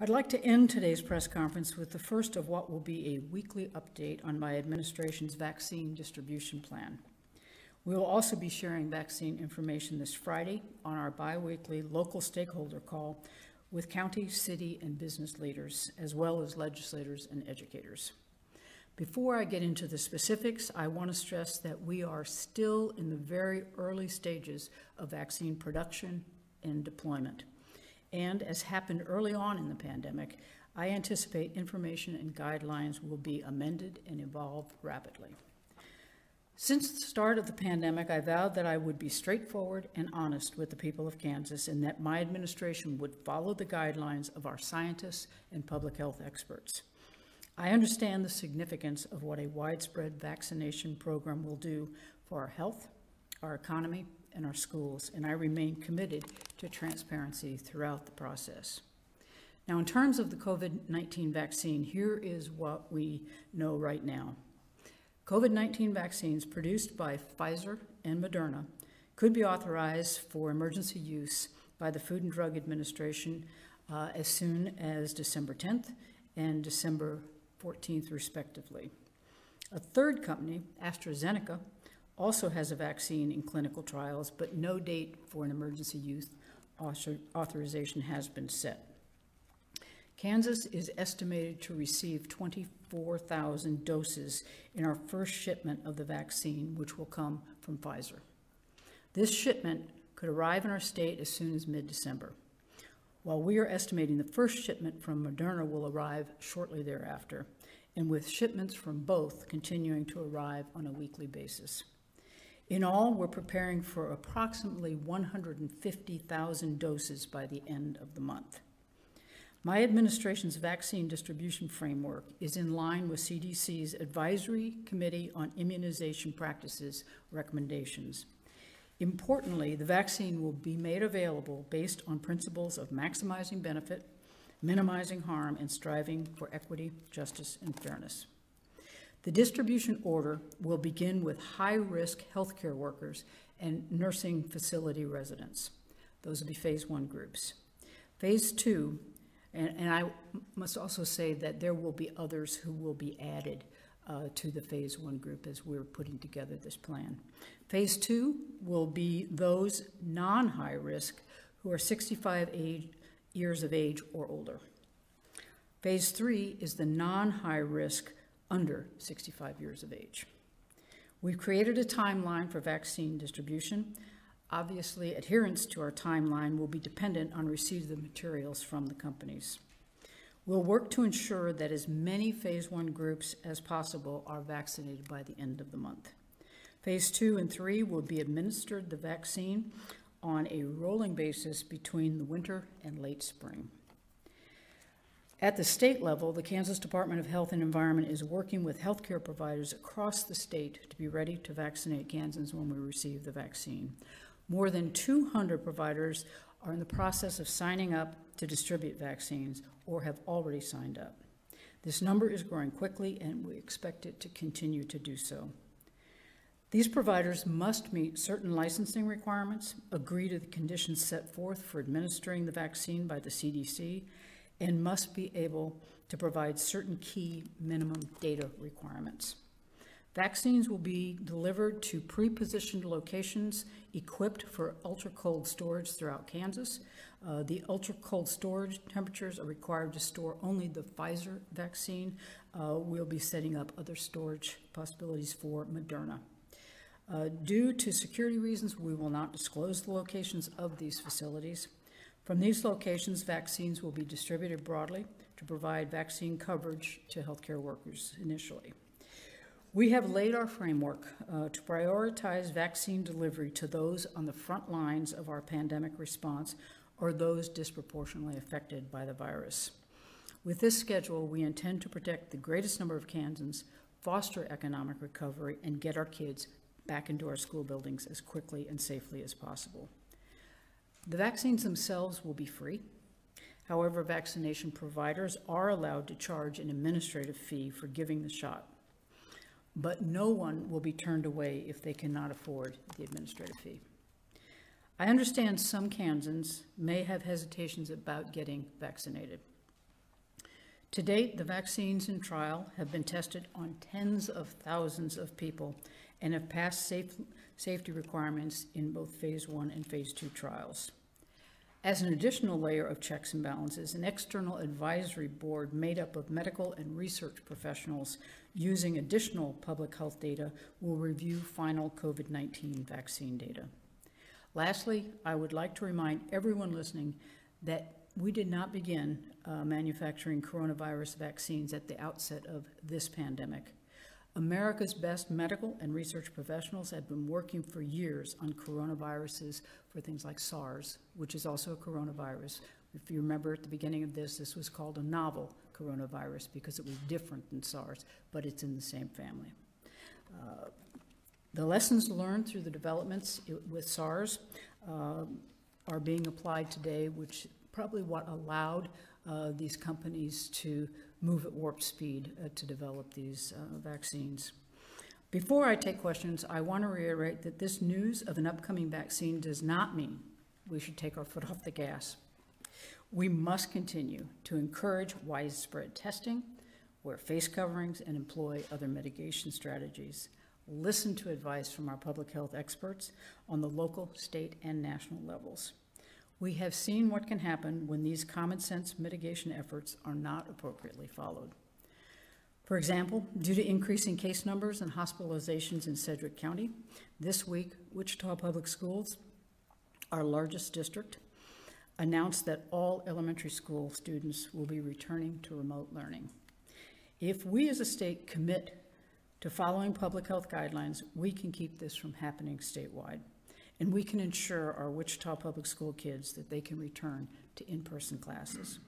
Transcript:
I'd like to end today's press conference with the first of what will be a weekly update on my administration's vaccine distribution plan. We will also be sharing vaccine information this Friday on our biweekly local stakeholder call with county, city, and business leaders, as well as legislators and educators. Before I get into the specifics, I want to stress that we are still in the very early stages of vaccine production and deployment. And as happened early on in the pandemic, I anticipate information and guidelines will be amended and evolve rapidly. Since the start of the pandemic, I vowed that I would be straightforward and honest with the people of Kansas and that my administration would follow the guidelines of our scientists and public health experts. I understand the significance of what a widespread vaccination program will do for our health, our economy, and our schools, and I remain committed to transparency throughout the process. Now, in terms of the COVID 19 vaccine, here is what we know right now. COVID 19 vaccines produced by Pfizer and Moderna could be authorized for emergency use by the Food and Drug Administration uh, as soon as December 10th and December 14th, respectively. A third company, AstraZeneca, also has a vaccine in clinical trials, but no date for an emergency use authorization has been set. Kansas is estimated to receive 24,000 doses in our first shipment of the vaccine, which will come from Pfizer. This shipment could arrive in our state as soon as mid December, while we are estimating the first shipment from Moderna will arrive shortly thereafter, and with shipments from both continuing to arrive on a weekly basis. In all, we're preparing for approximately 150,000 doses by the end of the month. My administration's vaccine distribution framework is in line with CDC's Advisory Committee on Immunization Practices recommendations. Importantly, the vaccine will be made available based on principles of maximizing benefit, minimizing harm, and striving for equity, justice, and fairness. The distribution order will begin with high risk healthcare workers and nursing facility residents. Those will be phase one groups. Phase two, and, and I must also say that there will be others who will be added uh, to the phase one group as we're putting together this plan. Phase two will be those non high risk who are 65 age, years of age or older. Phase three is the non high risk under 65 years of age. We've created a timeline for vaccine distribution. Obviously, adherence to our timeline will be dependent on receipt of the materials from the companies. We'll work to ensure that as many phase one groups as possible are vaccinated by the end of the month. Phase two and three will be administered the vaccine on a rolling basis between the winter and late spring. At the state level, the Kansas Department of Health and Environment is working with healthcare providers across the state to be ready to vaccinate Kansans when we receive the vaccine. More than 200 providers are in the process of signing up to distribute vaccines or have already signed up. This number is growing quickly and we expect it to continue to do so. These providers must meet certain licensing requirements, agree to the conditions set forth for administering the vaccine by the CDC, and must be able to provide certain key minimum data requirements. Vaccines will be delivered to pre-positioned locations equipped for ultra-cold storage throughout Kansas. Uh, the ultra-cold storage temperatures are required to store only the Pfizer vaccine. Uh, we'll be setting up other storage possibilities for Moderna. Uh, due to security reasons, we will not disclose the locations of these facilities. From these locations, vaccines will be distributed broadly to provide vaccine coverage to healthcare workers initially. We have laid our framework uh, to prioritize vaccine delivery to those on the front lines of our pandemic response or those disproportionately affected by the virus. With this schedule, we intend to protect the greatest number of Kansans, foster economic recovery, and get our kids back into our school buildings as quickly and safely as possible. The vaccines themselves will be free. However, vaccination providers are allowed to charge an administrative fee for giving the shot. But no one will be turned away if they cannot afford the administrative fee. I understand some Kansans may have hesitations about getting vaccinated. To date, the vaccines in trial have been tested on tens of thousands of people and have passed safe, safety requirements in both Phase 1 and Phase 2 trials. As an additional layer of checks and balances, an external advisory board made up of medical and research professionals using additional public health data will review final COVID 19 vaccine data. Lastly, I would like to remind everyone listening that we did not begin uh, manufacturing coronavirus vaccines at the outset of this pandemic. America's best medical and research professionals have been working for years on coronaviruses for things like SARS, which is also a coronavirus. If you remember at the beginning of this, this was called a novel coronavirus because it was different than SARS, but it's in the same family. Uh, the lessons learned through the developments with SARS uh, are being applied today, which probably what allowed uh, these companies to move at warp speed uh, to develop these uh, vaccines. Before I take questions, I want to reiterate that this news of an upcoming vaccine does not mean we should take our foot off the gas. We must continue to encourage widespread testing, wear face coverings, and employ other mitigation strategies. Listen to advice from our public health experts on the local, state, and national levels. We have seen what can happen when these common sense mitigation efforts are not appropriately followed. For example, due to increasing case numbers and hospitalizations in Sedgwick County, this week, Wichita Public Schools, our largest district, announced that all elementary school students will be returning to remote learning. If we as a state commit to following public health guidelines, we can keep this from happening statewide. And we can ensure our Wichita Public School kids that they can return to in-person classes.